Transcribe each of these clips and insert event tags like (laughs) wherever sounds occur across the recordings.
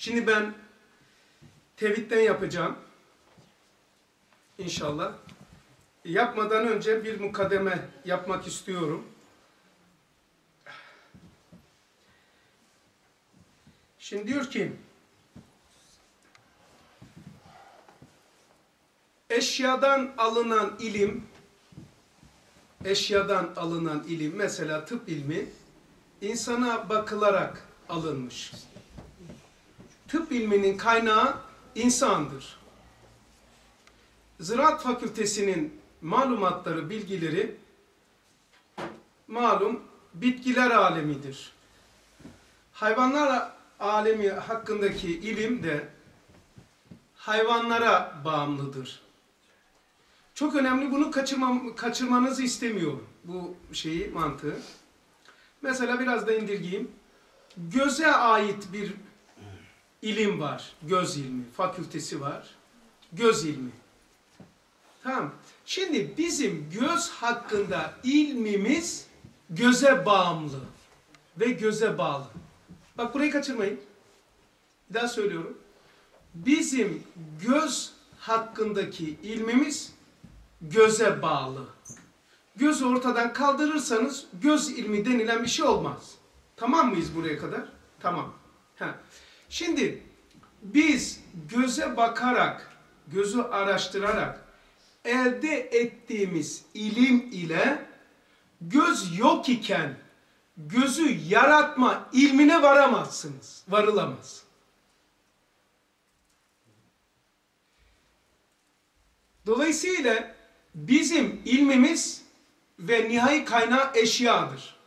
Şimdi ben tevhidden yapacağım. İnşallah. Yapmadan önce bir mukademe yapmak istiyorum. Şimdi diyor ki eşyadan alınan ilim eşyadan alınan ilim mesela tıp ilmi insana bakılarak alınmış. Tıp ilminin kaynağı insandır. Ziraat Fakültesinin malumatları, bilgileri malum bitkiler alemidir. Hayvanlar alemi hakkındaki ilim de hayvanlara bağımlıdır. Çok önemli bunu kaçırmam, kaçırmanızı istemiyorum bu şeyi mantığı. Mesela biraz da indirgeyim. Göze ait bir ilim var. Göz ilmi, fakültesi var. Göz ilmi. Tamam. Şimdi bizim göz hakkında ilmimiz göze bağımlı ve göze bağlı. Bak burayı kaçırmayın. Bir daha söylüyorum. Bizim göz hakkındaki ilmimiz göze bağlı. Gözü ortadan kaldırırsanız göz ilmi denilen bir şey olmaz. Tamam mıyız buraya kadar? Tamam. Ha. Şimdi biz göze bakarak, gözü araştırarak elde ettiğimiz ilim ile göz yok iken gözü yaratma ilmine varamazsınız. Varılamaz. Dolayısıyla bizim ilmimiz ve nihai kaynağı eşyadır.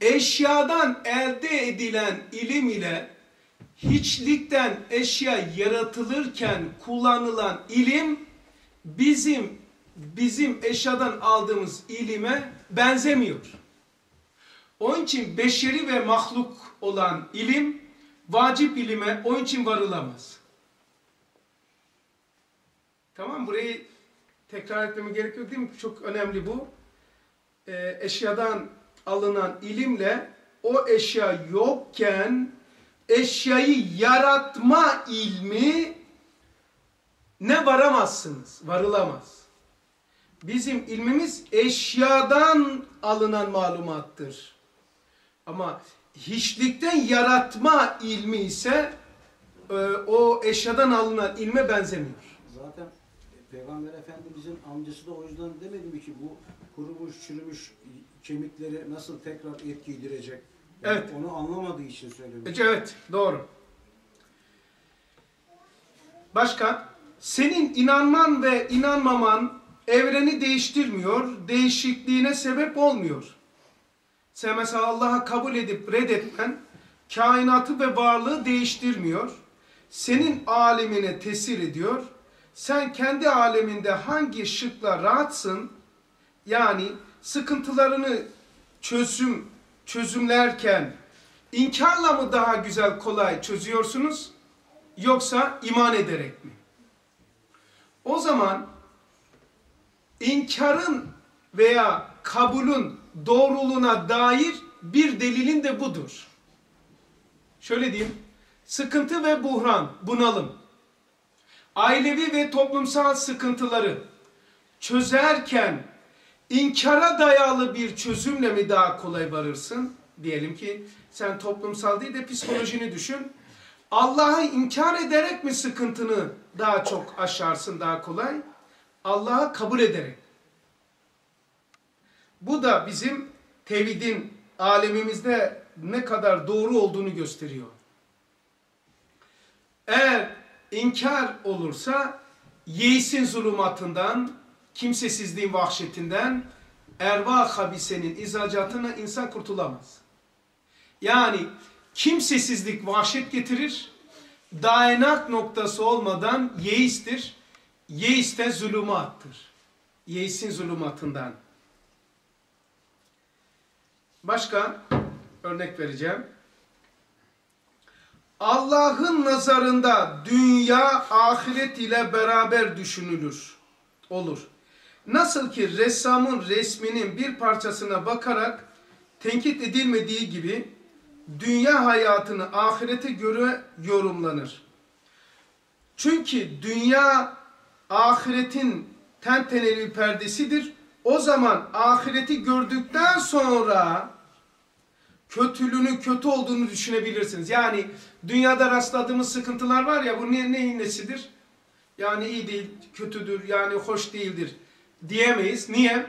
Eşyadan elde edilen ilim ile hiçlikten eşya yaratılırken kullanılan ilim bizim bizim eşyadan aldığımız ilime benzemiyor. Onun için beşeri ve mahluk olan ilim vacip ilime onun için varılamaz. Tamam burayı tekrar etmeme gerek yok değil mi? Çok önemli bu. Ee, eşyadan alınan ilimle o eşya yokken eşyayı yaratma ilmi ne varamazsınız, varılamaz. Bizim ilmimiz eşyadan alınan malumattır. Ama hiçlikten yaratma ilmi ise e, o eşyadan alınan ilme benzemiyor. Zaten Peygamber Efendimizin amcası da o yüzden demedi mi ki bu kurumuş, çürümüş kemikleri nasıl tekrar et giydirecek? Yani Evet. Onu anlamadığı için söylemiş. Evet, doğru. Başka? Senin inanman ve inanmaman evreni değiştirmiyor, değişikliğine sebep olmuyor. Sen mesela Allah'a kabul edip reddetmen, kainatı ve varlığı değiştirmiyor. Senin alemine tesir ediyor. Sen kendi aleminde hangi şıkla rahatsın, yani sıkıntılarını çözüm çözümlerken inkarla mı daha güzel kolay çözüyorsunuz yoksa iman ederek mi? O zaman inkarın veya kabulün doğruluğuna dair bir delilin de budur. Şöyle diyeyim, sıkıntı ve buhran, bunalım, ailevi ve toplumsal sıkıntıları çözerken inkara dayalı bir çözümle mi daha kolay varırsın? Diyelim ki sen toplumsal değil de psikolojini düşün. Allah'ı inkar ederek mi sıkıntını daha çok aşarsın daha kolay? Allah'ı kabul ederek. Bu da bizim tevhidin alemimizde ne kadar doğru olduğunu gösteriyor. Eğer inkar olursa yeisin zulümatından, kimsesizliğin vahşetinden, erva habisenin izacatına insan kurtulamaz. Yani kimsesizlik vahşet getirir, dayanak noktası olmadan yeistir, yeis de zulümattır. Yeisin zulümatından. Başka örnek vereceğim. Allah'ın nazarında dünya ahiret ile beraber düşünülür. Olur. Nasıl ki ressamın resminin bir parçasına bakarak tenkit edilmediği gibi dünya hayatını ahirete göre yorumlanır. Çünkü dünya ahiretin tenteneli perdesidir. O zaman ahireti gördükten sonra kötülüğünün kötü olduğunu düşünebilirsiniz. Yani dünyada rastladığımız sıkıntılar var ya bu ne, neyin nesidir? Yani iyi değil, kötüdür, yani hoş değildir diyemeyiz. Niye?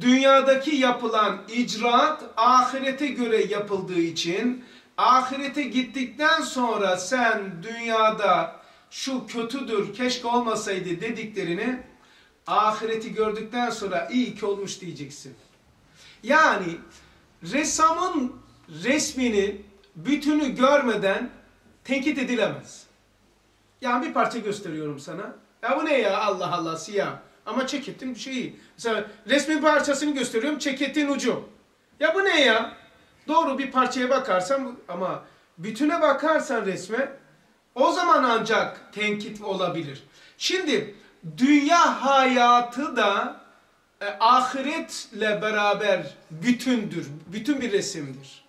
Dünyadaki yapılan icraat ahirete göre yapıldığı için ahirete gittikten sonra sen dünyada şu kötüdür, keşke olmasaydı dediklerini ahireti gördükten sonra iyi ki olmuş diyeceksin. Yani ressamın resmini bütünü görmeden tenkit edilemez. Yani bir parça gösteriyorum sana. Ya bu ne ya Allah Allah siyah. Ama ceketin şeyi. Mesela resmin parçasını gösteriyorum ceketin ucu. Ya bu ne ya? Doğru bir parçaya bakarsan ama bütüne bakarsan resme o zaman ancak tenkit olabilir. Şimdi dünya hayatı da e, ahiretle beraber bütündür. Bütün bir resimdir.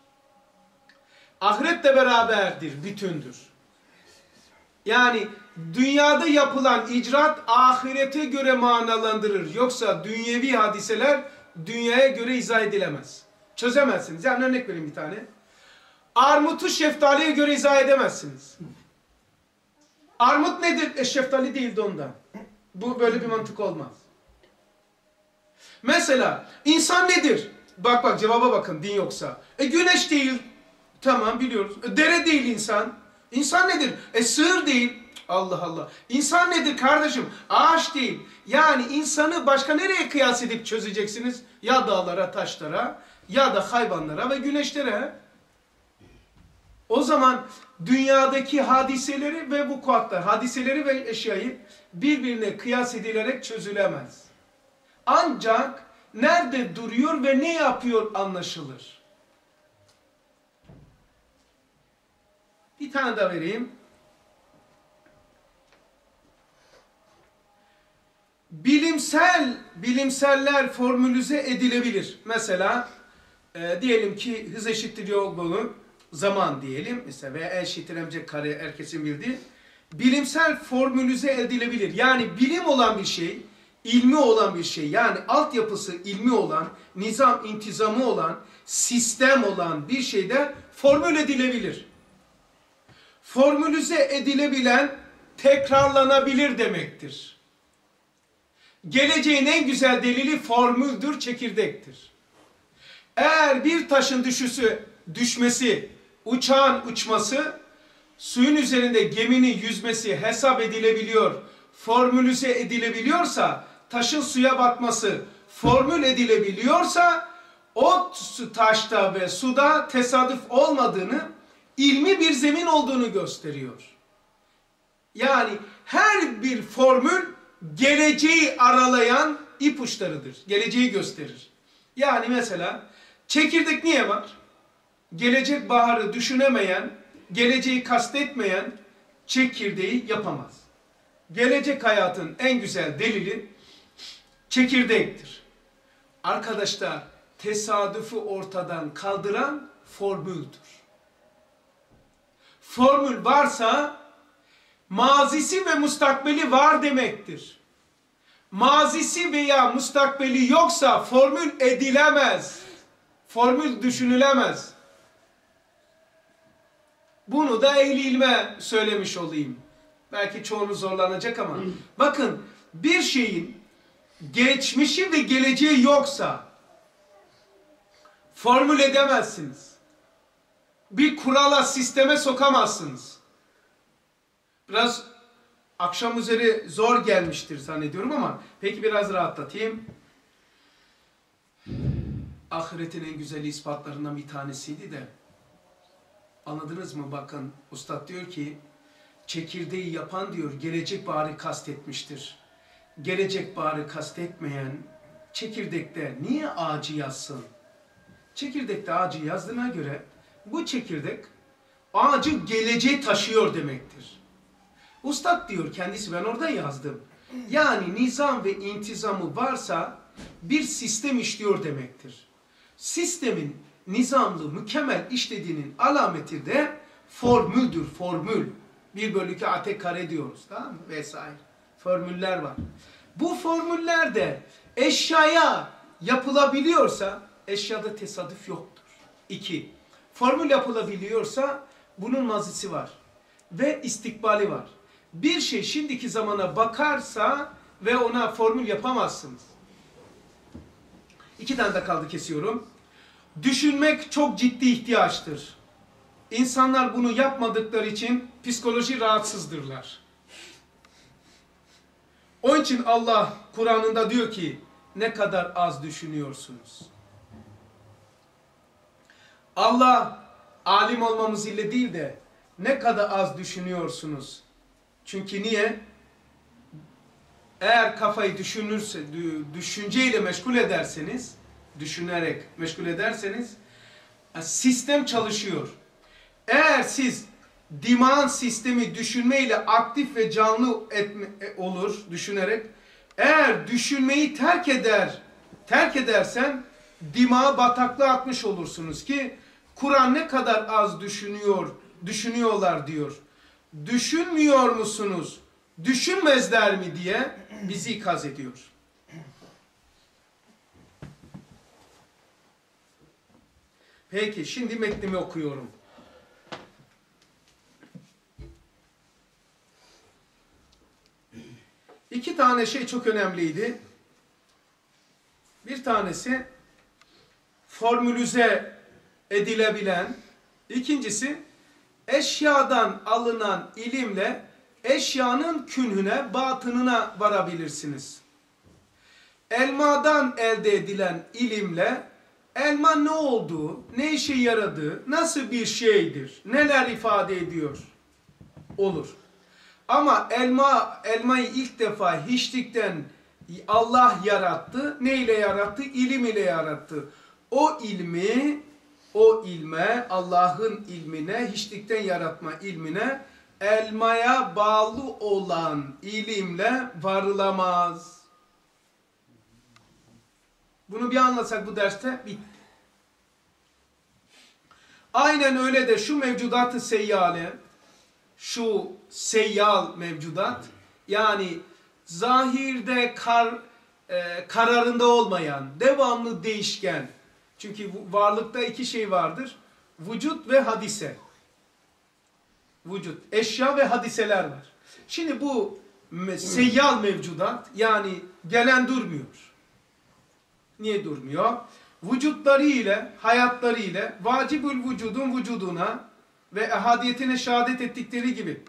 Ahiretle beraberdir, bütündür. Yani dünyada yapılan icraat ahirete göre manalandırır. Yoksa dünyevi hadiseler dünyaya göre izah edilemez. Çözemezsiniz. Yani örnek vereyim bir tane. Armutu şeftaliye göre izah edemezsiniz. Armut nedir? E şeftali değildi ondan. Bu böyle bir mantık olmaz. Mesela insan nedir? Bak bak cevaba bakın din yoksa. E güneş değil. Tamam biliyoruz. E, dere değil insan. İnsan nedir? E sığır değil. Allah Allah. İnsan nedir kardeşim? Ağaç değil. Yani insanı başka nereye kıyas edip çözeceksiniz? Ya dağlara, taşlara ya da hayvanlara ve güneşlere. O zaman dünyadaki hadiseleri ve vukuatlar, hadiseleri ve eşyayı birbirine kıyas edilerek çözülemez. Ancak nerede duruyor ve ne yapıyor anlaşılır. Bir tane daha vereyim. Bilimsel, bilimseller formülize edilebilir. Mesela e, diyelim ki hız eşittir yol bölü zaman diyelim. Mesela veya eşittir mc kare herkesin bildiği. Bilimsel formülize edilebilir. Yani bilim olan bir şey, ilmi olan bir şey. Yani altyapısı ilmi olan, nizam intizamı olan, sistem olan bir şeyde formül edilebilir. Formülize edilebilen tekrarlanabilir demektir. Geleceğin en güzel delili formüldür, çekirdektir. Eğer bir taşın düşüsü, düşmesi, uçağın uçması, suyun üzerinde geminin yüzmesi hesap edilebiliyor, formülize edilebiliyorsa, taşın suya batması formül edilebiliyorsa, o taşta ve suda tesadüf olmadığını, ilmi bir zemin olduğunu gösteriyor. Yani her bir formül geleceği aralayan ipuçlarıdır. Geleceği gösterir. Yani mesela çekirdek niye var? Gelecek baharı düşünemeyen, geleceği kastetmeyen çekirdeği yapamaz. Gelecek hayatın en güzel delili çekirdektir. Arkadaşlar tesadüfü ortadan kaldıran formüldür. Formül varsa mazisi ve mustakbeli var demektir. Mazisi veya mustakbeli yoksa formül edilemez. Formül düşünülemez. Bunu da ehli ilme söylemiş olayım. Belki çoğunuz zorlanacak ama. Bakın bir şeyin geçmişi ve geleceği yoksa formül edemezsiniz. Bir kurala, sisteme sokamazsınız. Biraz akşam üzeri zor gelmiştir zannediyorum ama peki biraz rahatlatayım. Ahiretin en güzel ispatlarından bir tanesiydi de anladınız mı? Bakın ustad diyor ki çekirdeği yapan diyor gelecek bari kastetmiştir. Gelecek bari kastetmeyen çekirdekte niye ağacı yazsın? Çekirdekte ağacı yazdığına göre bu çekirdek ağacın geleceği taşıyor demektir. Ustad diyor kendisi ben orada yazdım. Yani nizam ve intizamı varsa bir sistem işliyor demektir. Sistemin nizamlı, mükemmel işlediğinin alameti de formüldür, formül. 1 bölü 2 at kare diyoruz tamam mı? Vesaire. Formüller var. Bu formüller de eşyaya yapılabiliyorsa eşyada tesadüf yoktur. 2. Formül yapılabiliyorsa bunun mazisi var. Ve istikbali var. Bir şey şimdiki zamana bakarsa ve ona formül yapamazsınız. İki tane de kaldı kesiyorum. Düşünmek çok ciddi ihtiyaçtır. İnsanlar bunu yapmadıkları için psikoloji rahatsızdırlar. Onun için Allah Kur'an'ında diyor ki ne kadar az düşünüyorsunuz. Allah alim olmamız ile değil de ne kadar az düşünüyorsunuz. Çünkü niye? Eğer kafayı düşünürse, düşünceyle meşgul ederseniz, düşünerek meşgul ederseniz sistem çalışıyor. Eğer siz dimağın sistemi düşünmeyle aktif ve canlı etme, olur düşünerek eğer düşünmeyi terk eder terk edersen dimağı bataklığa atmış olursunuz ki Kur'an ne kadar az düşünüyor düşünüyorlar diyor. Düşünmüyor musunuz? Düşünmezler mi diye bizi ikaz ediyor. Peki şimdi metnimi okuyorum. İki tane şey çok önemliydi. Bir tanesi formülize edilebilen, ikincisi eşyadan alınan ilimle eşyanın künhüne, batınına varabilirsiniz. Elmadan elde edilen ilimle elma ne olduğu, ne işe yaradığı, nasıl bir şeydir, neler ifade ediyor olur. Ama elma elmayı ilk defa hiçlikten Allah yarattı. Ne ile yarattı? İlim ile yarattı. O ilmi, o ilme, Allah'ın ilmine, hiçlikten yaratma ilmine, elmaya bağlı olan ilimle varılamaz. Bunu bir anlatsak bu derste bitti. Aynen öyle de şu mevcudatı seyyale, şu seyyal mevcudat yani zahirde kar, e, kararında olmayan, devamlı değişken. Çünkü varlıkta iki şey vardır. Vücut ve hadise. Vücut, eşya ve hadiseler var. Şimdi bu seyyal mevcudat yani gelen durmuyor. Niye durmuyor? Vücutları ile, hayatları ile vacibül vücudun vücuduna ve ehadiyetine şehadet ettikleri gibi.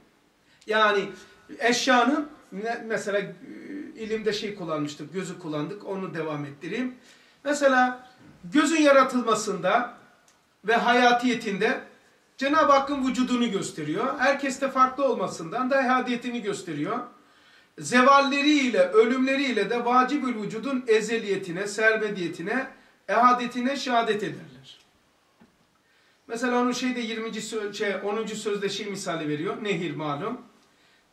Yani eşyanın mesela e, ilimde şey kullanmıştık, gözü kullandık, onu devam ettireyim. Mesela gözün yaratılmasında ve hayatiyetinde Cenab-ı Hakk'ın vücudunu gösteriyor. Herkeste farklı olmasından da ehadiyetini gösteriyor. Zevalleriyle, ölümleriyle de vacibül vücudun ezeliyetine, servediyetine, ehadiyetine şehadet ederler. Mesela onun şeyde 20. Söz, şey, 10. sözde şey misali veriyor. Nehir malum.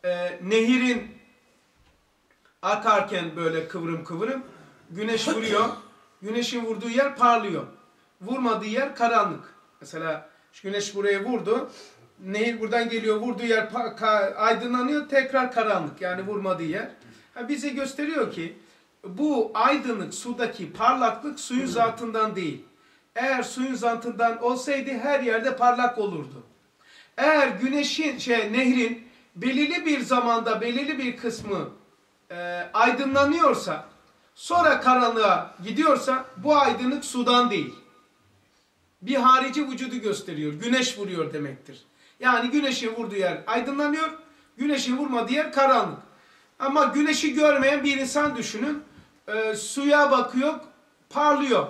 Ee, nehirin akarken böyle kıvrım kıvrım güneş vuruyor. Güneşin vurduğu yer parlıyor. Vurmadığı yer karanlık. Mesela güneş buraya vurdu. Nehir buradan geliyor. Vurduğu yer aydınlanıyor. Tekrar karanlık. Yani vurmadığı yer. Ha, bize gösteriyor ki bu aydınlık sudaki parlaklık suyun zatından değil. Eğer suyun zatından olsaydı her yerde parlak olurdu. Eğer güneşin, şey, nehrin belirli bir zamanda belirli bir kısmı e, aydınlanıyorsa, sonra karanlığa gidiyorsa bu aydınlık sudan değil. Bir harici vücudu gösteriyor. Güneş vuruyor demektir. Yani güneşin vurduğu yer aydınlanıyor, güneşin vurmadığı yer karanlık. Ama güneşi görmeyen bir insan düşünün. E, suya bakıyor, parlıyor.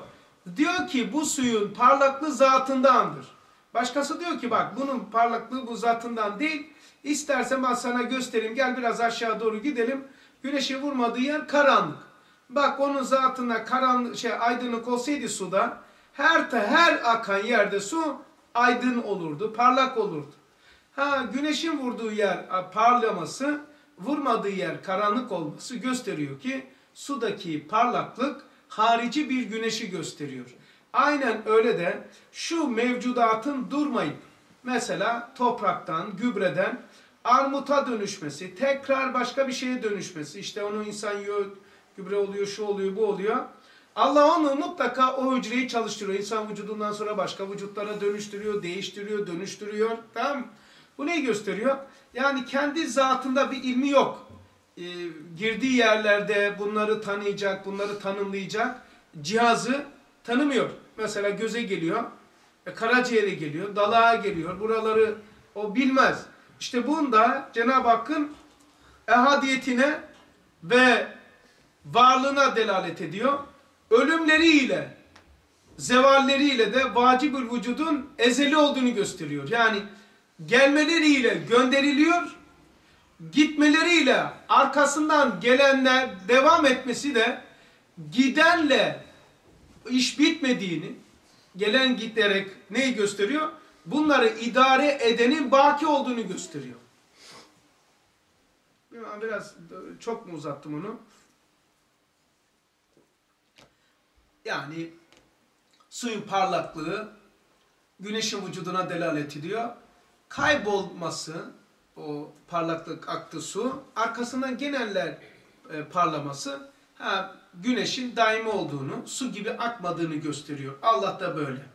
Diyor ki bu suyun parlaklığı zatındandır. Başkası diyor ki bak bunun parlaklığı bu zatından değil. İstersen ben sana göstereyim. Gel biraz aşağı doğru gidelim. Güneşi vurmadığı yer karanlık. Bak onun zatına karanlık şey aydınlık olsaydı suda her her akan yerde su aydın olurdu, parlak olurdu. Ha güneşin vurduğu yer parlaması, vurmadığı yer karanlık olması gösteriyor ki sudaki parlaklık harici bir güneşi gösteriyor. Aynen öyle de şu mevcudatın durmayıp mesela topraktan, gübreden armuta dönüşmesi, tekrar başka bir şeye dönüşmesi, işte onu insan yiyor, gübre oluyor, şu oluyor, bu oluyor. Allah onu mutlaka o hücreyi çalıştırıyor. İnsan vücudundan sonra başka vücutlara dönüştürüyor, değiştiriyor, dönüştürüyor. Tamam? Bu neyi gösteriyor? Yani kendi zatında bir ilmi yok. Ee, girdiği yerlerde bunları tanıyacak, bunları tanımlayacak cihazı tanımıyor. Mesela göze geliyor, e, karaciğere geliyor, dalağa geliyor. Buraları o bilmez. İşte bunda Cenab-ı Hakk'ın ehadiyetine ve varlığına delalet ediyor. Ölümleriyle, zevalleriyle de vacibül vücudun ezeli olduğunu gösteriyor. Yani gelmeleriyle gönderiliyor, gitmeleriyle arkasından gelenler devam etmesi de gidenle iş bitmediğini, gelen giderek neyi gösteriyor? Bunları idare edenin baki olduğunu gösteriyor. Biraz çok mu uzattım onu? Yani suyun parlaklığı güneşin vücuduna delalet ediyor. Kaybolması, o parlaklık aktı su, arkasından geneller e, parlaması ha, güneşin daimi olduğunu, su gibi akmadığını gösteriyor. Allah da böyle.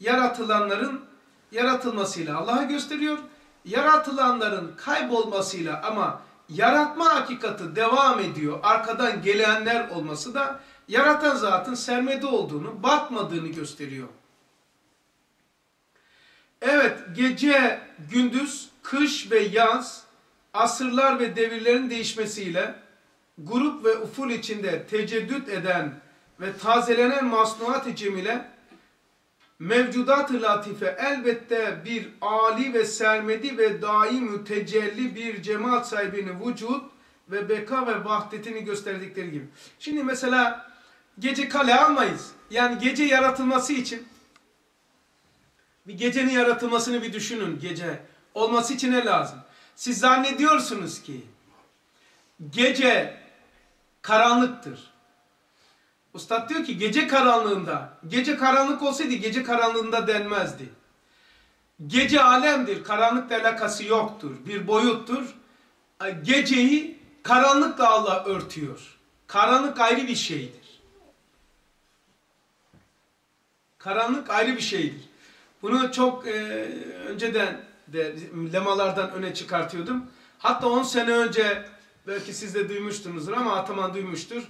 Yaratılanların yaratılmasıyla Allah'a gösteriyor. Yaratılanların kaybolmasıyla ama yaratma hakikati devam ediyor. Arkadan gelenler olması da yaratan zatın sermede olduğunu, batmadığını gösteriyor. Evet, gece, gündüz, kış ve yaz, asırlar ve devirlerin değişmesiyle grup ve uful içinde teceddüt eden ve tazelenen masnuat-ı cemile mevcudat-ı latife elbette bir ali ve sermedi ve daim tecelli bir cemaat sahibinin vücut ve beka ve vahdetini gösterdikleri gibi. Şimdi mesela gece kale almayız. Yani gece yaratılması için bir gecenin yaratılmasını bir düşünün gece. Olması için ne lazım? Siz zannediyorsunuz ki gece karanlıktır. Ustad diyor ki gece karanlığında, gece karanlık olsaydı gece karanlığında denmezdi. Gece alemdir, karanlıkla alakası yoktur, bir boyuttur. Geceyi karanlıkla Allah örtüyor. Karanlık ayrı bir şeydir. Karanlık ayrı bir şeydir. Bunu çok e, önceden de lemalardan öne çıkartıyordum. Hatta 10 sene önce belki siz de duymuştunuzdur ama Ataman duymuştur.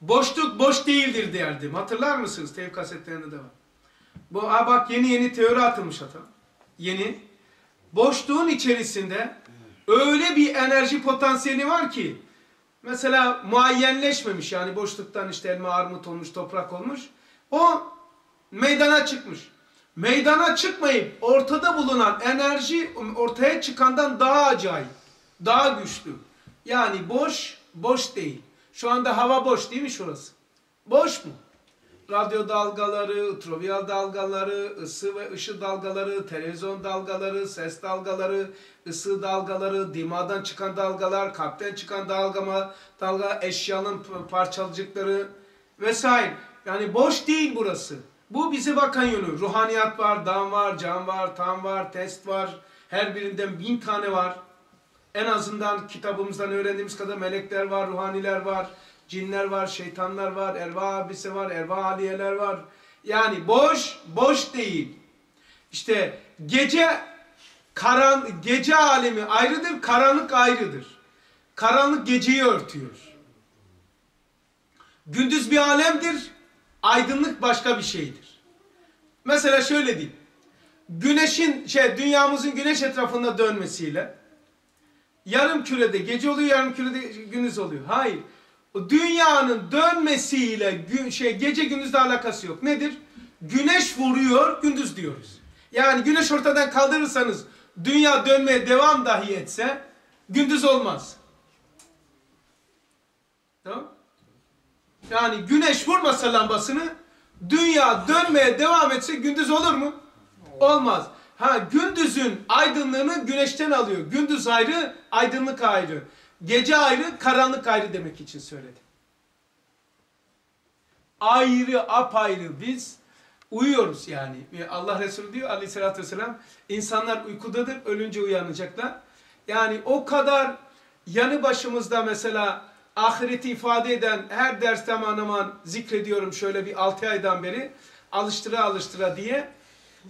Boşluk boş değildir derdim. Hatırlar mısınız? Tev kasetlerinde de var. Bu ha bak yeni yeni teori atılmış hatta. Yeni. Boşluğun içerisinde öyle bir enerji potansiyeli var ki mesela muayyenleşmemiş yani boşluktan işte elma armut olmuş toprak olmuş. O meydana çıkmış. Meydana çıkmayıp ortada bulunan enerji ortaya çıkandan daha acayip, daha güçlü. Yani boş, boş değil. Şu anda hava boş değil mi şurası? Boş mu? Radyo dalgaları, ultraviyal dalgaları, ısı ve ışık dalgaları, televizyon dalgaları, ses dalgaları, ısı dalgaları, dimadan çıkan dalgalar, kalpten çıkan dalgama, dalga, eşyanın parçalacıkları vesaire. Yani boş değil burası. Bu bize bakan yönü. Ruhaniyat var, dan var, can var, tam var, test var. Her birinden bin tane var. En azından kitabımızdan öğrendiğimiz kadar melekler var, ruhaniler var, cinler var, şeytanlar var, erva abisi var, erva aliyeler var. Yani boş, boş değil. İşte gece karan gece alemi ayrıdır, karanlık ayrıdır. Karanlık geceyi örtüyor. Gündüz bir alemdir, aydınlık başka bir şeydir. Mesela şöyle diyeyim. Güneşin şey dünyamızın güneş etrafında dönmesiyle yarım kürede gece oluyor, yarım kürede gündüz oluyor. Hayır. Dünyanın dönmesiyle gün, şey gece gündüzle alakası yok. Nedir? Güneş vuruyor, gündüz diyoruz. Yani güneş ortadan kaldırırsanız dünya dönmeye devam dahi etse gündüz olmaz. Tamam? Yani güneş vurmasa lambasını dünya dönmeye devam etse gündüz olur mu? Olmaz. Ha gündüzün aydınlığını güneşten alıyor. Gündüz ayrı, aydınlık ayrı. Gece ayrı, karanlık ayrı demek için söyledim. Ayrı, apayrı biz Uyuyoruz yani. Allah Resulü diyor aleyhissalatü vesselam insanlar uykudadır ölünce uyanacaklar. Yani o kadar yanı başımızda mesela ahireti ifade eden her derste aman aman zikrediyorum şöyle bir 6 aydan beri alıştıra alıştıra diye.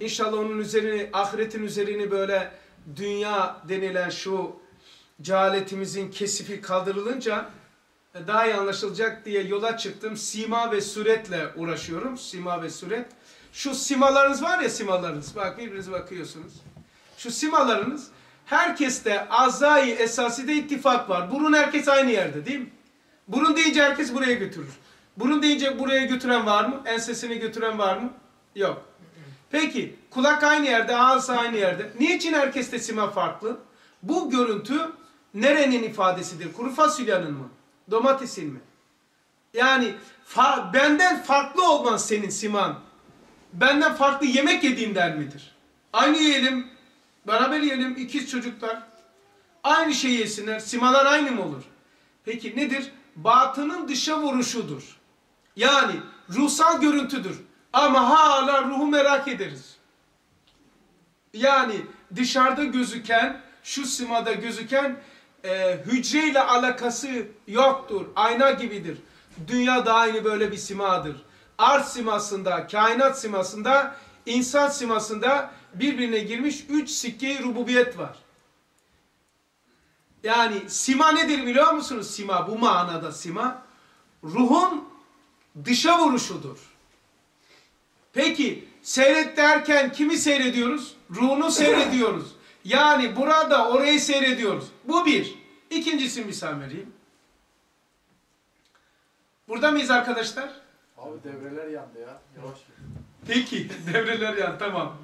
İnşallah onun üzerine ahiretin üzerini böyle dünya denilen şu cehaletimizin kesifi kaldırılınca e, daha iyi anlaşılacak diye yola çıktım. Sima ve suretle uğraşıyorum. Sima ve suret. Şu simalarınız var ya simalarınız. Bak birbirinize bakıyorsunuz. Şu simalarınız herkeste azai esaside ittifak var. Burun herkes aynı yerde değil mi? Burun deyince herkes buraya götürür. Burun deyince buraya götüren var mı? Ensesini götüren var mı? Yok. Peki kulak aynı yerde, ağız aynı yerde. Niçin herkeste sima farklı? Bu görüntü nerenin ifadesidir? Kuru fasulyenin mi? Domatesin mi? Yani fa benden farklı olman senin siman. Benden farklı yemek yediğinden midir? Aynı yiyelim, beraber yiyelim, ikiz çocuklar. Aynı şeyi yesinler, simalar aynı mı olur? Peki nedir? Batının dışa vuruşudur. Yani ruhsal görüntüdür. Ama hala ruhu merak ederiz. Yani dışarıda gözüken, şu simada gözüken e, hücreyle alakası yoktur. Ayna gibidir. Dünya da aynı böyle bir simadır. Arz simasında, kainat simasında, insan simasında birbirine girmiş üç sikke rububiyet var. Yani sima nedir biliyor musunuz? Sima bu manada sima. Ruhun dışa vuruşudur. Peki seyret derken kimi seyrediyoruz? Ruhunu seyrediyoruz. Yani burada orayı seyrediyoruz. Bu bir. İkincisi misal vereyim. Burada mıyız arkadaşlar? Abi devreler yandı ya. Yavaş. Peki (laughs) devreler yan tamam.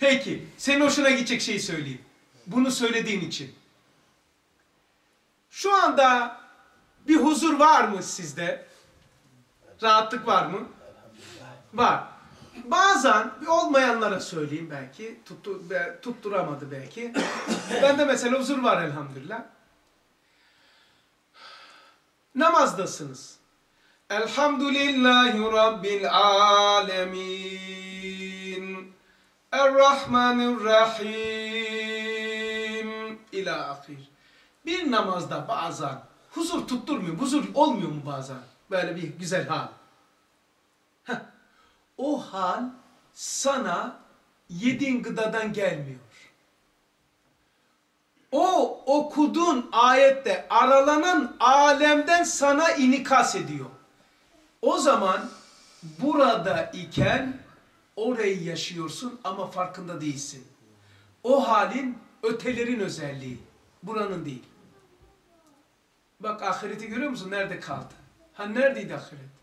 Peki senin hoşuna gidecek şeyi söyleyeyim. Bunu söylediğin için. Şu anda bir huzur var mı sizde? Rahatlık var mı? Var. Bazen bir olmayanlara söyleyeyim belki. Tuttu, tutturamadı belki. (coughs) Bende mesela huzur var elhamdülillah. Namazdasınız. Elhamdülillahi Rabbil alemin. Errahmanirrahim. İlâ ahir. Bir namazda bazen huzur tutturmuyor. Huzur olmuyor mu bazen? Böyle bir güzel hal. Heh. O hal sana yediğin gıdadan gelmiyor. O okuduğun ayette aralanan alemden sana inikas ediyor. O zaman burada iken orayı yaşıyorsun ama farkında değilsin. O halin ötelerin özelliği. Buranın değil. Bak ahireti görüyor musun? Nerede kaldı? Ha neredeydi ahiret?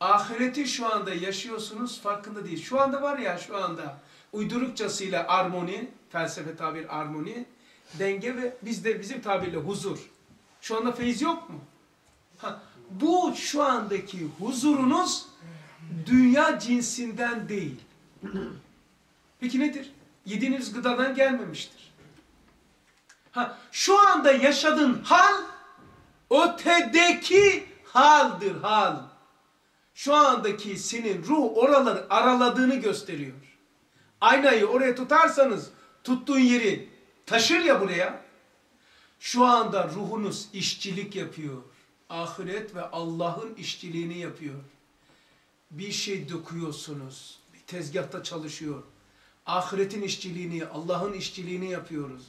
Ahireti şu anda yaşıyorsunuz farkında değil. Şu anda var ya şu anda uydurukçasıyla armoni, felsefe tabir armoni, denge ve bizde bizim tabirle huzur. Şu anda feyiz yok mu? Ha, bu şu andaki huzurunuz dünya cinsinden değil. Peki nedir? Yediğiniz gıdadan gelmemiştir. Ha, şu anda yaşadığın hal ötedeki haldir hal. Şu andaki senin ruh oraları araladığını gösteriyor. Aynayı oraya tutarsanız tuttuğun yeri taşır ya buraya. Şu anda ruhunuz işçilik yapıyor. Ahiret ve Allah'ın işçiliğini yapıyor. Bir şey döküyorsunuz. Bir tezgahta çalışıyor. Ahiretin işçiliğini, Allah'ın işçiliğini yapıyoruz.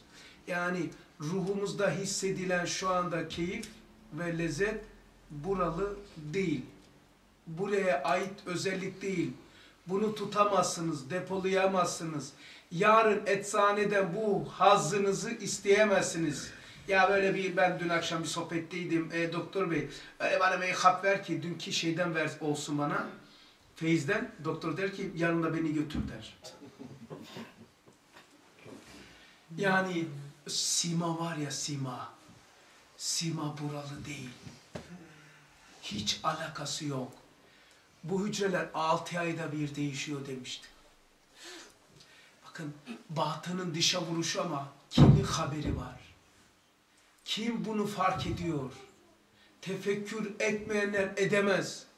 Yani ruhumuzda hissedilen şu anda keyif ve lezzet buralı değil. Buraya ait özellik değil. Bunu tutamazsınız, depolayamazsınız. Yarın eczaneden bu hazzınızı isteyemezsiniz. Ya böyle bir ben dün akşam bir sohbetteydim e, doktor bey. Öyle bana bir hap ver ki dünkü şeyden ver olsun bana. Feyizden doktor der ki yarın da beni götür der. Yani sima var ya sima. Sima buralı değil. Hiç alakası yok. Bu hücreler 6 ayda bir değişiyor demiştim. Bakın batının dışa vuruşu ama kimin haberi var? Kim bunu fark ediyor? Tefekkür etmeyenler edemez.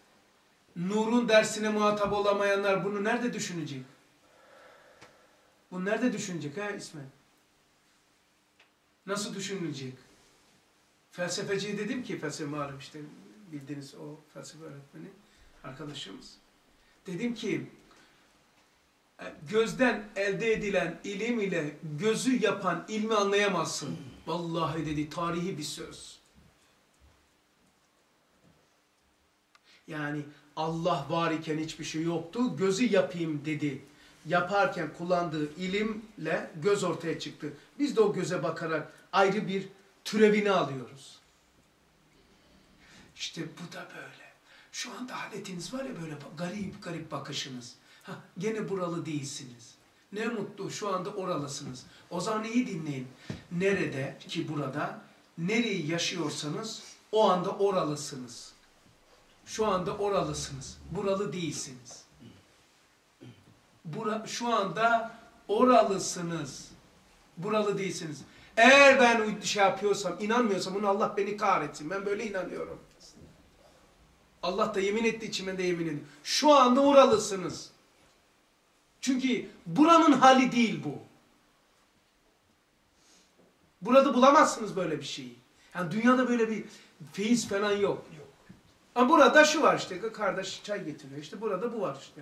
Nur'un dersine muhatap olamayanlar bunu nerede düşünecek? Bu nerede düşünecek ha İsmet? Nasıl düşünülecek? Felsefeciye dedim ki felsefe malum işte bildiğiniz o felsefe öğretmeni arkadaşımız. Dedim ki e, gözden elde edilen ilim ile gözü yapan ilmi anlayamazsın. Vallahi dedi tarihi bir söz. Yani Allah var iken hiçbir şey yoktu. Gözü yapayım dedi. Yaparken kullandığı ilimle göz ortaya çıktı. Biz de o göze bakarak ayrı bir türevini alıyoruz. İşte bu da böyle. Şu anda haletiniz var ya böyle garip garip bakışınız. Ha, gene buralı değilsiniz. Ne mutlu şu anda oralısınız. O zaman iyi dinleyin. Nerede ki burada nereyi yaşıyorsanız o anda oralısınız. Şu anda oralısınız. Buralı değilsiniz. Bura, şu anda oralısınız. Buralı değilsiniz. Eğer ben şey yapıyorsam, inanmıyorsam bunu Allah beni kahretsin. Ben böyle inanıyorum. Allah da yemin ettiği için ben de yemin ediyorum. Şu anda oralısınız. Çünkü buranın hali değil bu. Burada bulamazsınız böyle bir şeyi. Yani dünyada böyle bir feyiz falan yok. Ama burada şu var işte. Kardeş çay getiriyor. İşte burada bu var işte.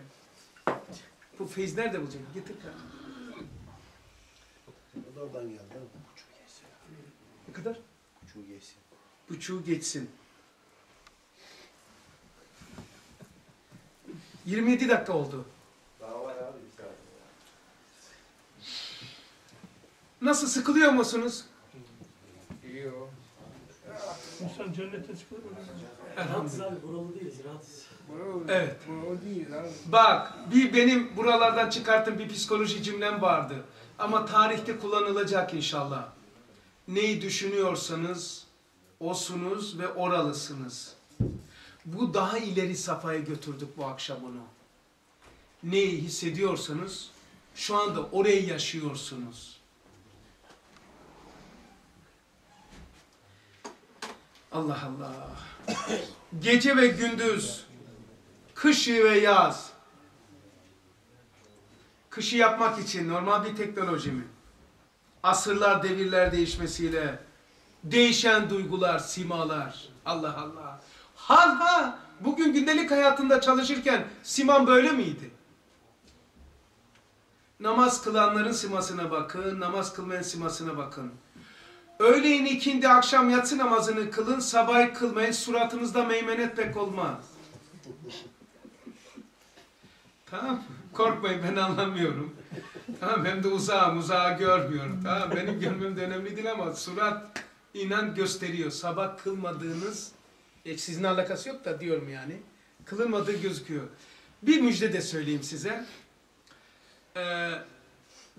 Bu feyiz nerede bulacak? Getir kardeşim. O da oradan geldi. Ne kadar? Şu geçsin. Buçuğu geçsin. 27 dakika oldu. Daha var abi bir saat. Nasıl sıkılıyor musunuz? İyi o. İnsan cennete çıkıyor. Elhamdülillah. abi buralı değiliz rahatız. Evet. O değil abi. Bak bir benim buralardan çıkarttığım bir psikoloji cümlem vardı. Ama tarihte kullanılacak inşallah. Neyi düşünüyorsanız osunuz ve oralısınız. Bu daha ileri safhaya götürdük bu akşam onu. Neyi hissediyorsanız şu anda orayı yaşıyorsunuz. Allah Allah. Gece ve gündüz, kışı ve yaz. Kışı yapmak için normal bir teknoloji mi? Asırlar, devirler değişmesiyle değişen duygular, simalar. Allah Allah. Hal ha, bugün gündelik hayatında çalışırken siman böyle miydi? Namaz kılanların simasına bakın, namaz kılmayan simasına bakın. Öğleyin ikindi akşam yatsı namazını kılın, sabah kılmayın, suratınızda meymenet pek olmaz. Tamam, korkmayın ben anlamıyorum. Tamam, hem de uzağım, uzağı görmüyorum. Tamam, benim görmem de önemli değil ama surat inan gösteriyor. Sabah kılmadığınız, e, sizin alakası yok da diyorum yani. Kılınmadığı gözüküyor. Bir müjde de söyleyeyim size. Ee,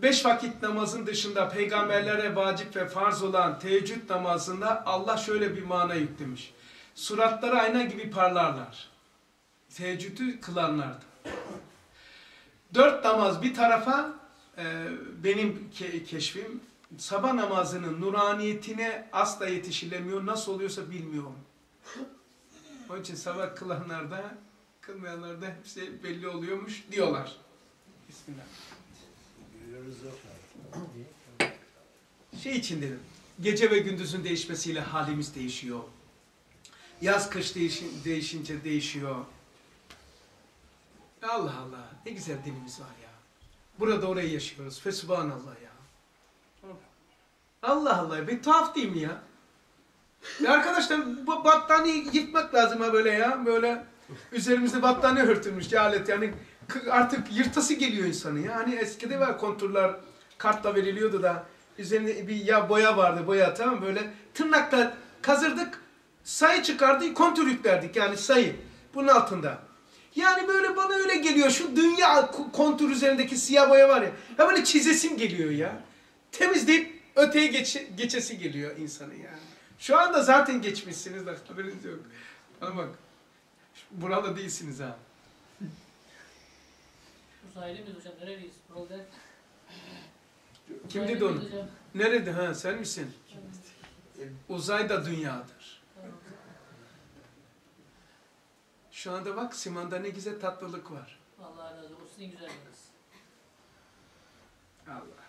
Beş vakit namazın dışında peygamberlere vacip ve farz olan teheccüd namazında Allah şöyle bir mana yüklemiş. Suratları ayna gibi parlarlar. Teheccüdü kılanlardı. Dört namaz bir tarafa e, benim ke- keşfim sabah namazının nuraniyetine asla yetişilemiyor. Nasıl oluyorsa bilmiyorum. Onun için sabah kılanlarda kılmayanlarda hepsi belli oluyormuş diyorlar. Bismillah. Şey için dedim. Gece ve gündüzün değişmesiyle halimiz değişiyor. Yaz kış değişin, değişince değişiyor. Allah Allah. Ne güzel dilimiz var ya. Burada orayı yaşıyoruz. Fesubhanallah ya. Allah Allah. Bir tuhaf değil mi ya? Ya arkadaşlar bu battaniye yırtmak lazım ha böyle ya. Böyle üzerimizde battaniye örtülmüş cehalet yani artık yırtası geliyor insanın ya. Hani eskide var konturlar kartla veriliyordu da üzerinde bir ya boya vardı boya tamam böyle tırnakla kazırdık sayı çıkardı kontur yüklerdik yani sayı bunun altında. Yani böyle bana öyle geliyor şu dünya ko- kontur üzerindeki siyah boya var ya ya böyle çizesim geliyor ya. Temizleyip öteye geç, geçesi geliyor insanın yani. Şu anda zaten geçmişsiniz de haberiniz yok. Bana bak. Buralı değilsiniz ha. Uzaylı mıyız hocam? Nereliyiz? Değil. Kim dedi onu? Nerede ha sen misin? Uzay da dünyadır. Şu anda bak Siman'da ne güzel tatlılık var. Allah razı olsun. Sizin güzelliğiniz. Allah.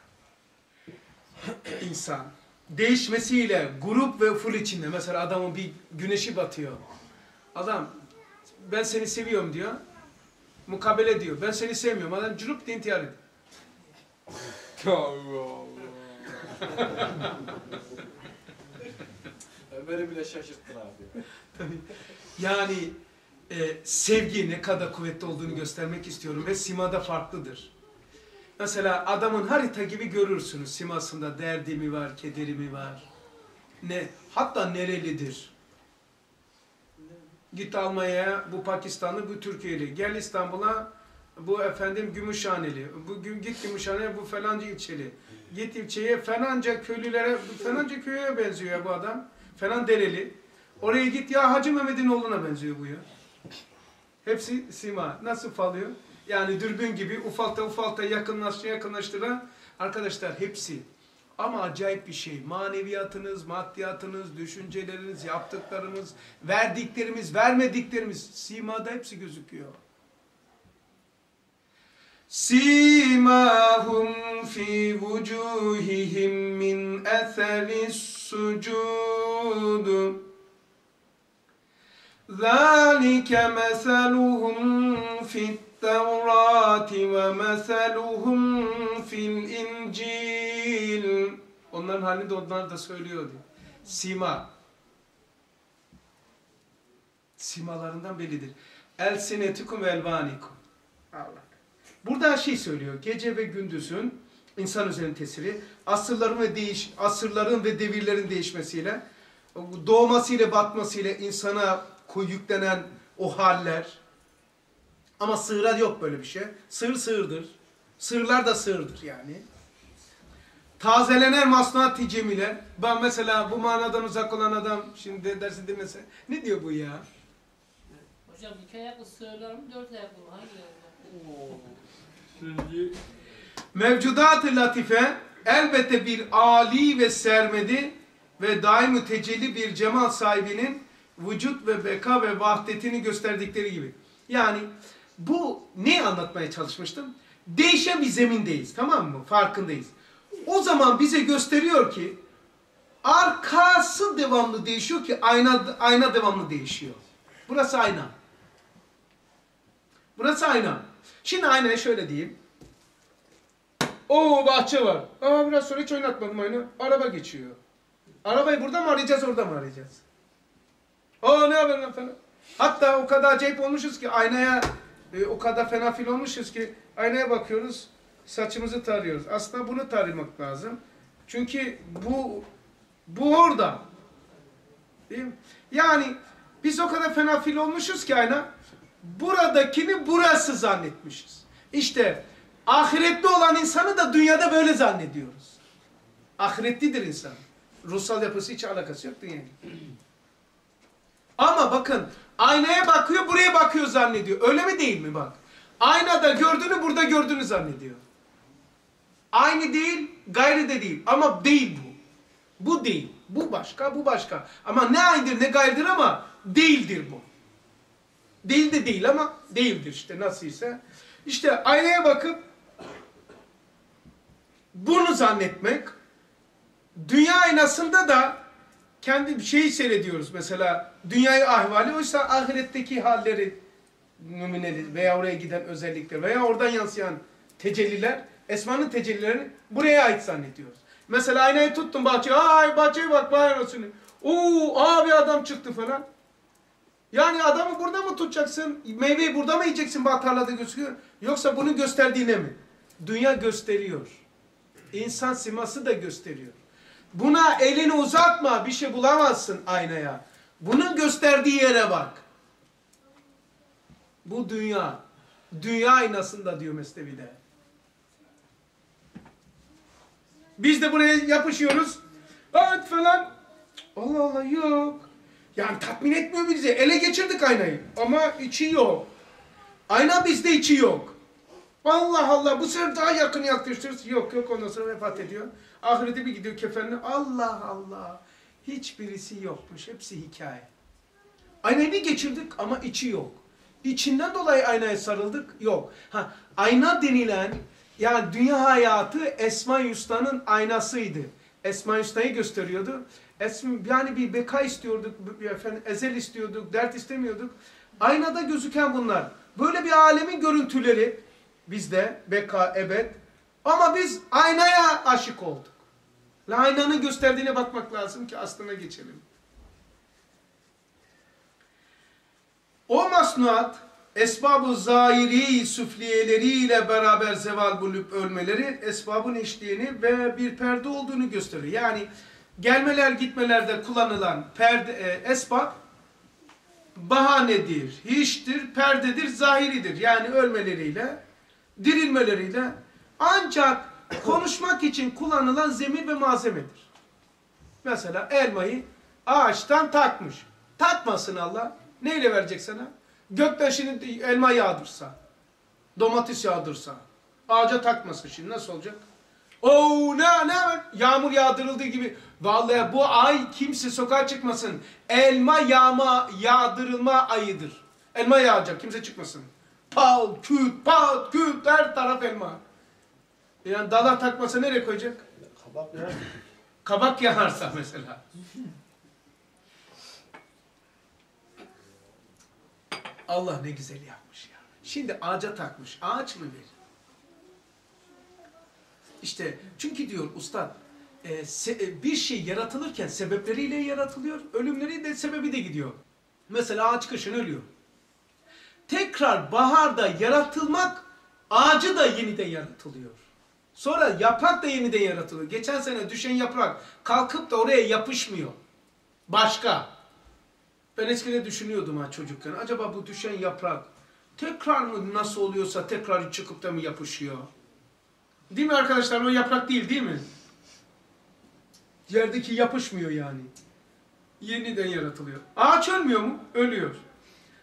İnsan değişmesiyle grup ve full içinde mesela adamın bir güneşi batıyor. Adam ben seni seviyorum diyor. Mukabele diyor. Ben seni sevmiyorum. Adam cürup diye intihar ediyor. Ömer'i bile şaşırttın abi. Yani e, sevgi ne kadar kuvvetli olduğunu göstermek istiyorum ve simada farklıdır. Mesela adamın harita gibi görürsünüz simasında derdi mi var, kederi mi var. Ne? Hatta nerelidir? Git Almanya'ya bu Pakistanlı, bu Türkiye'li. Gel İstanbul'a bu efendim Gümüşhaneli. Bu git Gümüşhane'ye bu falanca ilçeli. Git ilçeye falanca köylülere, falanca köye benziyor ya bu adam. Falan dereli. Oraya git ya Hacı Mehmet'in oğluna benziyor bu ya. Hepsi sima. Nasıl falıyor? Yani dürbün gibi ufalta ufalta yakınlaştıra yakınlaştıra arkadaşlar hepsi. Ama acayip bir şey. Maneviyatınız, maddiyatınız, düşünceleriniz, yaptıklarınız, verdiklerimiz, vermediklerimiz simada hepsi gözüküyor. Simahum fi vucuhihim min eseri sucudu. Zalike meseluhum fit التوراة ومثلهم في الإنجيل Onların halini de onlar da söylüyor diyor. Sima. Simalarından bellidir. El sinetikum elvanikum. Allah. Burada şey söylüyor. Gece ve gündüzün insan üzerine tesiri, asırların ve değiş asırların ve devirlerin değişmesiyle, doğmasıyla batmasıyla insana koy- yüklenen o haller. ama sığıra yok böyle bir şey. Sığır sığırdır. Sığırlar da sığırdır yani. Tazelenen masnuat ticemiler. Ben mesela bu manadan uzak olan adam şimdi dersin dinlese ne diyor bu ya? Hocam iki ayaklı sığırlar mı, dört ayaklı mı? Şimdi Mevcudat-ı latife elbette bir ali ve sermedi ve daimi tecelli bir cemal sahibinin vücut ve beka ve vahdetini gösterdikleri gibi. Yani bu ne anlatmaya çalışmıştım? Değişen bir zemindeyiz tamam mı? Farkındayız. O zaman bize gösteriyor ki arkası devamlı değişiyor ki ayna, ayna devamlı değişiyor. Burası ayna. Burası ayna. Şimdi aynaya şöyle diyeyim. Oo bahçe var. Aa biraz sonra hiç oynatmadım aynı. Araba geçiyor. Arabayı burada mı arayacağız orada mı arayacağız? Aa ne haber lan. Hatta o kadar acayip olmuşuz ki aynaya e, o kadar fena fil olmuşuz ki aynaya bakıyoruz saçımızı tarıyoruz. Aslında bunu taramak lazım. Çünkü bu bu orada. Değil mi? Yani biz o kadar fena fil olmuşuz ki ayna buradakini burası zannetmişiz. İşte ahirette olan insanı da dünyada böyle zannediyoruz. Ahiretlidir insan. Ruhsal yapısı hiç alakası yok dünyayla. Ama bakın aynaya bakıyor buraya bakıyor zannediyor. Öyle mi değil mi bak? Aynada gördüğünü burada gördüğünü zannediyor. Aynı değil, gayrı de değil. Ama değil bu. Bu değil. Bu başka, bu başka. Ama ne aynıdır ne gayrıdır ama değildir bu. Değil de değil ama değildir işte nasıl ise. İşte aynaya bakıp bunu zannetmek dünya aynasında da kendi şeyi seyrediyoruz mesela dünyayı ahvali oysa ahiretteki halleri nümuneli veya oraya giden özellikler veya oradan yansıyan tecelliler esmanın tecellilerini buraya ait zannediyoruz. Mesela aynayı tuttum bahçeye ay bahçeye bak vay anasını. Oo abi adam çıktı falan. Yani adamı burada mı tutacaksın? Meyveyi burada mı yiyeceksin bak gözüküyor? Yoksa bunu gösterdiğine mi? Dünya gösteriyor. İnsan siması da gösteriyor. Buna elini uzatma bir şey bulamazsın aynaya. Bunun gösterdiği yere bak. Bu dünya. Dünya aynasında diyor Mesnevi'de. Biz de buraya yapışıyoruz. Evet falan. Allah Allah yok. Yani tatmin etmiyor bizi. Ele geçirdik aynayı. Ama içi yok. Ayna bizde içi yok. Allah Allah bu sefer daha yakın yaklaştırırız. Yok yok ondan sonra vefat ediyor. Ahirete bir gidiyor kefenle. Allah Allah. Hiçbirisi yokmuş. Hepsi hikaye. Aynayı bir geçirdik ama içi yok. içinden dolayı aynaya sarıldık? Yok. Ha, ayna denilen yani dünya hayatı Esma Usta'nın aynasıydı. Esma Usta'yı gösteriyordu. Esma, yani bir beka istiyorduk, bir efendim, ezel istiyorduk, dert istemiyorduk. Aynada gözüken bunlar. Böyle bir alemin görüntüleri bizde beka, ebed. Ama biz aynaya aşık olduk. Ve aynanın gösterdiğine bakmak lazım ki aslına geçelim. O masnuat esbab-ı zahiri süfliyeleriyle beraber zeval bulup ölmeleri esbabın eşliğini ve bir perde olduğunu gösteriyor. Yani gelmeler gitmelerde kullanılan perde, e, esbab bahanedir, hiçtir, perdedir, zahiridir. Yani ölmeleriyle, dirilmeleriyle ancak konuşmak için kullanılan zemin ve malzemedir. Mesela elmayı ağaçtan takmış. Takmasın Allah. Neyle verecek sana? Gökten şimdi elma yağdırsa, domates yağdırsa, ağaca takmasın şimdi nasıl olacak? Oo ne ne yağmur yağdırıldığı gibi. Vallahi bu ay kimse sokağa çıkmasın. Elma yağma yağdırılma ayıdır. Elma yağacak kimse çıkmasın. Pal, küt, pat, küt her taraf elma. Yani dala takmasa nereye koyacak? Kabak ya. Kabak yağarsa mesela. Allah ne güzel yapmış ya. Şimdi ağaca takmış. Ağaç mı verir? İşte çünkü diyor ustad e, se- e, bir şey yaratılırken sebepleriyle yaratılıyor. Ölümleri de sebebi de gidiyor. Mesela ağaç kışın ölüyor. Tekrar baharda yaratılmak ağacı da yeniden yaratılıyor. Sonra yaprak da yeniden yaratılıyor. Geçen sene düşen yaprak kalkıp da oraya yapışmıyor. Başka. Ben eskiden düşünüyordum ha çocukken. Acaba bu düşen yaprak tekrar mı nasıl oluyorsa tekrar çıkıp da mı yapışıyor? Değil mi arkadaşlar? O yaprak değil değil mi? Yerdeki yapışmıyor yani. Yeniden yaratılıyor. Ağaç ölmüyor mu? Ölüyor.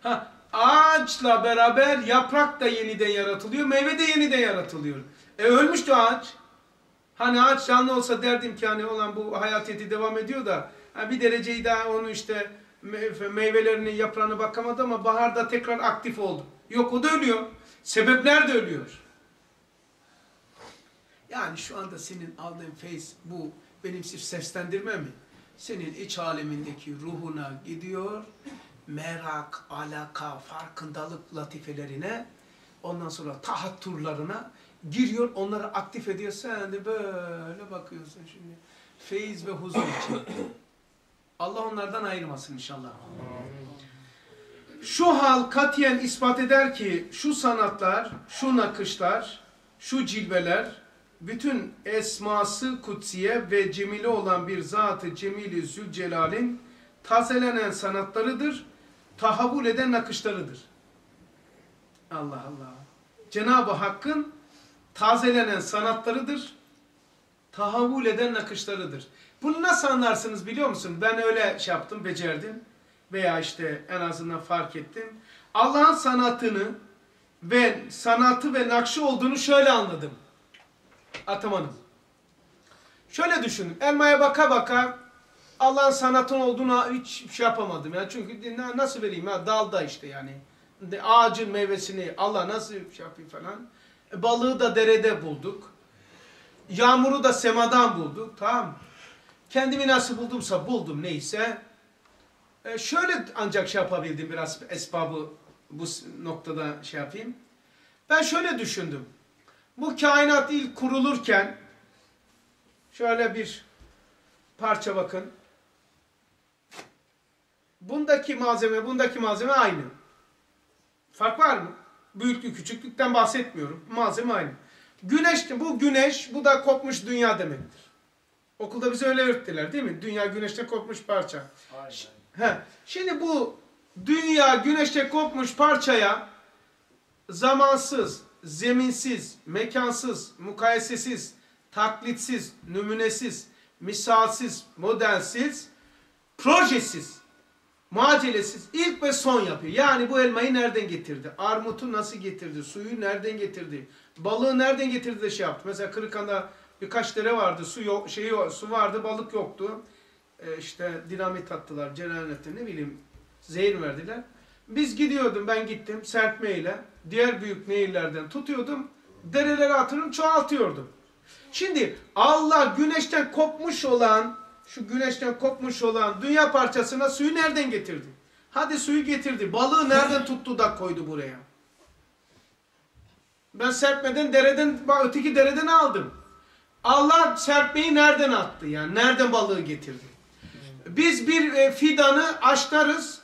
Ha, ağaçla beraber yaprak da yeniden yaratılıyor. Meyve de yeniden yaratılıyor. E ölmüştü ağaç. Hani ağaç canlı olsa derdim ki hani olan bu hayatiyeti devam ediyor da ha, bir dereceyi daha onu işte me- meyvelerinin yaprağına bakamadı ama baharda tekrar aktif oldu. Yok o da ölüyor. Sebepler de ölüyor. Yani şu anda senin aldığın feyiz bu benim sırf seslendirme mi? Senin iç alemindeki ruhuna gidiyor. Merak, alaka, farkındalık latifelerine ondan sonra tahatturlarına giriyor. Onları aktif ediyor. Sen de böyle bakıyorsun şimdi. Feyiz ve huzur için. Allah onlardan ayırmasın inşallah. Şu hal katiyen ispat eder ki şu sanatlar, şu nakışlar, şu cilveler, bütün esması kutsiye ve cemili olan bir zatı cemili zülcelal'in tazelenen sanatlarıdır, tahavvül eden nakışlarıdır. Allah Allah. Cenab-ı Hakk'ın tazelenen sanatlarıdır, tahavvül eden nakışlarıdır. Bunu nasıl anlarsınız biliyor musun? Ben öyle şey yaptım, becerdim veya işte en azından fark ettim. Allah'ın sanatını ve sanatı ve nakşı olduğunu şöyle anladım. Atamanım. Şöyle düşündüm. Elmaya baka baka Allah'ın sanatın olduğunu hiç şey yapamadım. Yani çünkü na- nasıl vereyim ya dalda işte yani. Ağacın meyvesini Allah nasıl şey yapayım falan. Balığı da derede bulduk. Yağmuru da semadan bulduk. Tamam? Kendimi nasıl buldumsa buldum neyse. E, şöyle ancak şey yapabildim biraz esbabı bu noktada şey yapayım. Ben şöyle düşündüm. Bu kainat ilk kurulurken şöyle bir parça bakın. Bundaki malzeme, bundaki malzeme aynı. Fark var mı? Büyüklük, küçüklükten bahsetmiyorum. Malzeme aynı. Güneş, bu güneş, bu da kopmuş dünya demektir. Okulda bize öyle öğrettiler değil mi? Dünya güneşte kopmuş parça. Aynen. He. Şimdi bu dünya güneşte kopmuş parçaya zamansız, zeminsiz, mekansız, mukayesesiz, taklitsiz, nümunesiz, misalsiz, modelsiz, projesiz, macelesiz ilk ve son yapıyor. Yani bu elmayı nereden getirdi? Armutu nasıl getirdi? Suyu nereden getirdi? Balığı nereden getirdi de şey yaptı. Mesela Kırıkhan'da birkaç dere vardı. Su yok, şey yok, su vardı, balık yoktu. E, işte dinamit attılar, cereyan etti, ne bileyim zehir verdiler. Biz gidiyordum ben gittim serpmeyle diğer büyük nehirlerden tutuyordum. Derelere atırım çoğaltıyordum. Şimdi Allah güneşten kopmuş olan şu güneşten kopmuş olan dünya parçasına suyu nereden getirdi? Hadi suyu getirdi. Balığı nereden tuttu da koydu buraya? Ben serpmeden dereden öteki dereden aldım. Allah serpmeyi nereden attı yani? Nereden balığı getirdi? Biz bir e, fidanı açlarız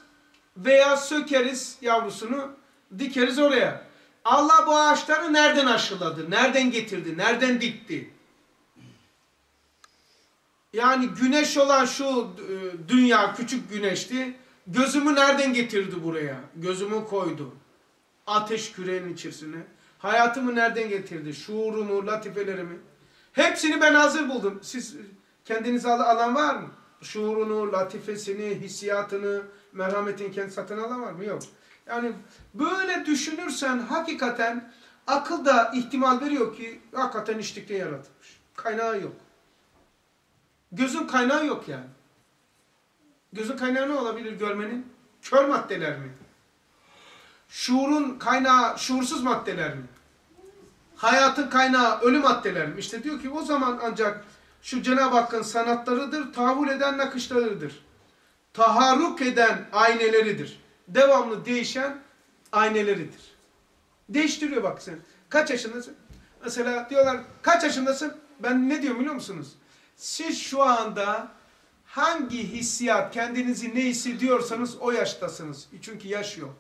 veya sökeriz yavrusunu dikeriz oraya. Allah bu ağaçları nereden aşıladı? Nereden getirdi? Nereden dikti? Yani güneş olan şu e, dünya küçük güneşti. Gözümü nereden getirdi buraya? Gözümü koydu. Ateş küreğinin içerisine. Hayatımı nereden getirdi? Şuurumu, latifelerimi. Hepsini ben hazır buldum. Siz kendinize al- alan var mı? Şuurunu, latifesini, hissiyatını, merhametin kendi satın alan var mı? Yok. Yani böyle düşünürsen hakikaten akıl da ihtimal veriyor ki hakikaten içlikte yaratılmış. Kaynağı yok. Gözün kaynağı yok yani. Gözün kaynağı ne olabilir görmenin? Kör maddeler mi? Şuurun kaynağı şuursuz maddeler mi? Hayatın kaynağı ölü maddeler mi? İşte diyor ki o zaman ancak şu Cenab-ı Hakk'ın sanatlarıdır, tahammül eden nakışlarıdır. Taharruk eden ayneleridir. Devamlı değişen ayneleridir. Değiştiriyor bak sen. Kaç yaşındasın? Mesela diyorlar kaç yaşındasın? Ben ne diyorum biliyor musunuz? Siz şu anda hangi hissiyat kendinizi ne hissediyorsanız o yaştasınız. Çünkü yaş yok.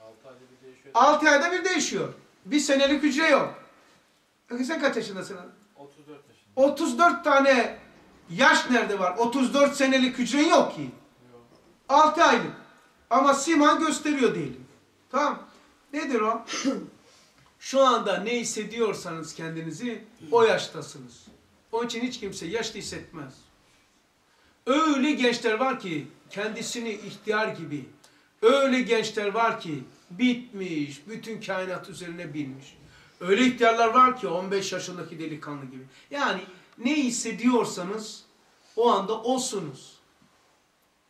6 ayda bir değişiyor. 6 ayda bir değişiyor. Bir senelik hücre yok. Peki sen kaç yaşındasın? 34 yaşında. 34 tane yaş nerede var? 34 senelik hücren yok ki. Yok. 6 aylık. Ama siman gösteriyor diyelim. Tamam. Nedir o? (clears throat) Şu anda ne hissediyorsanız kendinizi o (clears throat) yaştasınız. Onun için hiç kimse yaşlı hissetmez. Öyle gençler var ki kendisini ihtiyar gibi. Öyle gençler var ki bitmiş, bütün kainat üzerine binmiş. Öyle ihtiyarlar var ki 15 yaşındaki delikanlı gibi. Yani ne hissediyorsanız o anda olsunuz.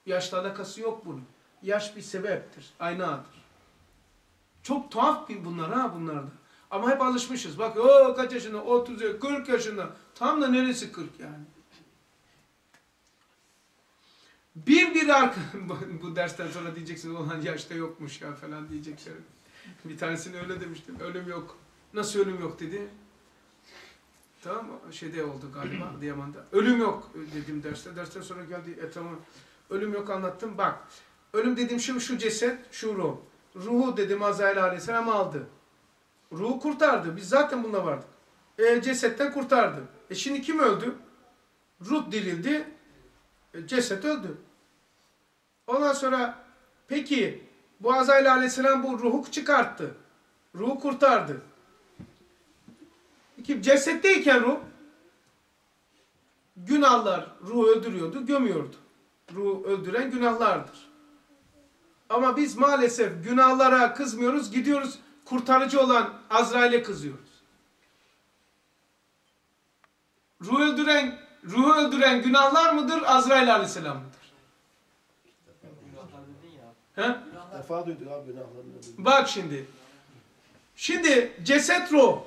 Yaşla alakası yok bunun. Yaş bir sebeptir, aynadır. Çok tuhaf bir bunlar ha bunlarda. Ama hep alışmışız. Bak o kaç yaşında? 30, 40 yaşında. Tam da neresi 40 yani? Bir bir arka... (laughs) Bu dersten sonra diyeceksiniz olan yaşta yokmuş ya falan diyecekler. Bir tanesini öyle demiştim. Ölüm yok. Nasıl ölüm yok dedi. Tamam mı? Şeyde oldu galiba (clears throat) Adıyaman'da. Ölüm yok dedim derste. Dersten sonra geldi etrafıma. Ölüm yok anlattım. Bak. Ölüm dedim şu şu ceset, şu ruh. Ruhu dedim Azrail Aleyhisselam aldı. Ruhu kurtardı. Biz zaten bunda vardık. E, cesetten kurtardı. E şimdi kim öldü? Ruh dirildi. E, ceset öldü. Ondan sonra peki bu Azrail Aleyhisselam bu ruhu çıkarttı. Ruhu kurtardı. Peki cesetteyken ruh günahlar ruhu öldürüyordu, gömüyordu. Ruhu öldüren günahlardır. Ama biz maalesef günahlara kızmıyoruz, gidiyoruz kurtarıcı olan Azrail'e kızıyoruz. Ruh öldüren, ruhu öldüren günahlar mıdır, Azrail Aleyhisselam mıdır? He? Defa duyduk abi günahlarını. Bak şimdi. Şimdi ceset ruh.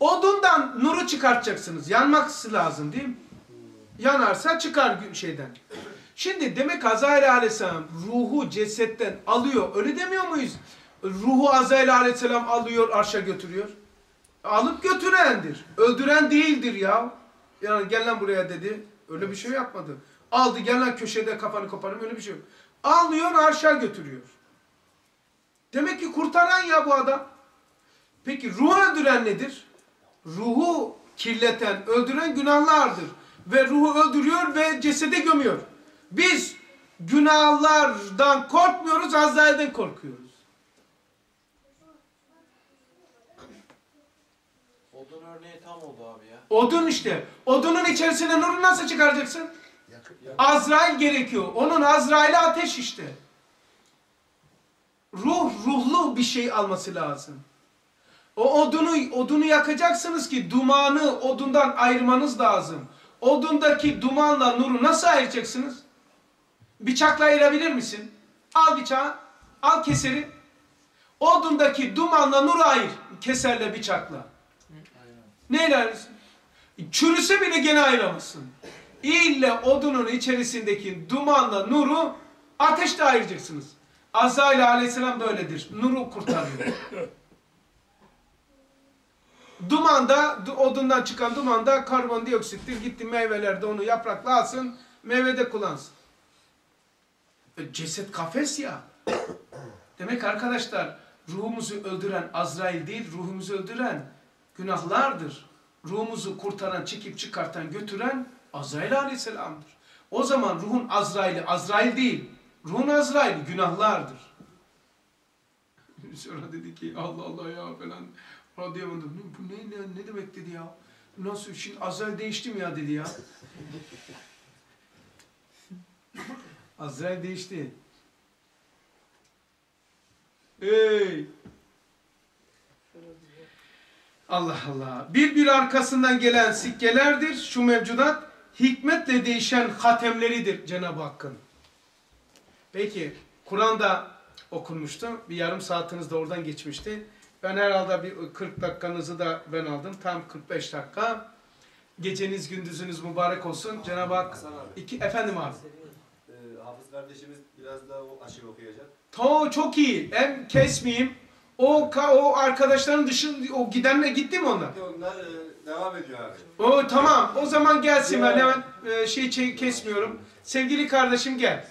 Odundan nuru çıkartacaksınız. Yanması lazım değil mi? Yanarsa çıkar şeyden. Şimdi demek Azrail aleyhisselam ruhu cesetten alıyor. Öyle demiyor muyuz? Ruhu Azrail aleyhisselam alıyor arşa götürüyor. Alıp götürendir. Öldüren değildir ya. Yani gel lan buraya dedi. Öyle bir şey yapmadı. Aldı gel lan köşede kafanı koparım öyle bir şey yok. Alıyor arşa götürüyor. Demek ki kurtaran ya bu adam. Peki ruhu öldüren nedir? Ruhu kirleten, öldüren günahlardır. Ve ruhu öldürüyor ve cesede gömüyor. Biz günahlardan korkmuyoruz, Azrail'den korkuyoruz. Odun örneği tam oldu abi ya. Odun işte. Odunun içerisine nuru nasıl çıkaracaksın? Yakıp Azrail gerekiyor. Onun Azrail'i ateş işte. Ruh, ruhlu bir şey alması lazım. O odunu, odunu yakacaksınız ki dumanı odundan ayırmanız lazım. Odundaki dumanla nuru nasıl ayıracaksınız? Bıçakla ayırabilir misin? Al bıçağı, al keseri. Odundaki dumanla nuru ayır. Keserle bıçakla. Neyle ayırırsın? Çürüse bile gene ayıramazsın. İlle odunun içerisindeki dumanla nuru ateşte ayıracaksınız. Azrail aleyhisselam böyledir. Nuru kurtarıyor. Dumanda, du- odundan çıkan dumanda karbondioksittir. Gitti meyvelerde onu yaprakla alsın, meyvede kullansın. E, Ceset kafes ya. Demek arkadaşlar ruhumuzu öldüren Azrail değil, ruhumuzu öldüren günahlardır. Ruhumuzu kurtaran, çekip çıkartan, götüren Azrail aleyhisselamdır. O zaman ruhun Azrail'i Azrail değil, ruhun Azrail'i günahlardır. (laughs) Sonra dedi ki Allah Allah ya falan. Radıyamadım. Bu ne, ne, ne demek dedi ya. Nasıl şimdi Azrail değişti mi ya dedi ya. (laughs) Azrail değişti. Ey! Allah Allah. Bir bir arkasından gelen sikkelerdir. Şu mevcudat hikmetle değişen hatemleridir Cenab-ı Hakk'ın. Peki Kur'an'da okunmuştu. Bir yarım saatiniz de oradan geçmişti. Ben herhalde bir 40 dakikanızı da ben aldım. Tam 45 dakika. Geceniz gündüzünüz mübarek olsun. Cenab-ı Hak Hasan abi, iki efendim abi. e, Hafız kardeşimiz biraz daha o aşırı okuyacak. To çok iyi. Hem kesmeyeyim. O o arkadaşların dışında o gidenle gitti mi onlar? Onlar e, devam ediyor abi. O tamam. O zaman gelsin ben hemen e, şey, şey kesmiyorum. Sevgili kardeşim gel.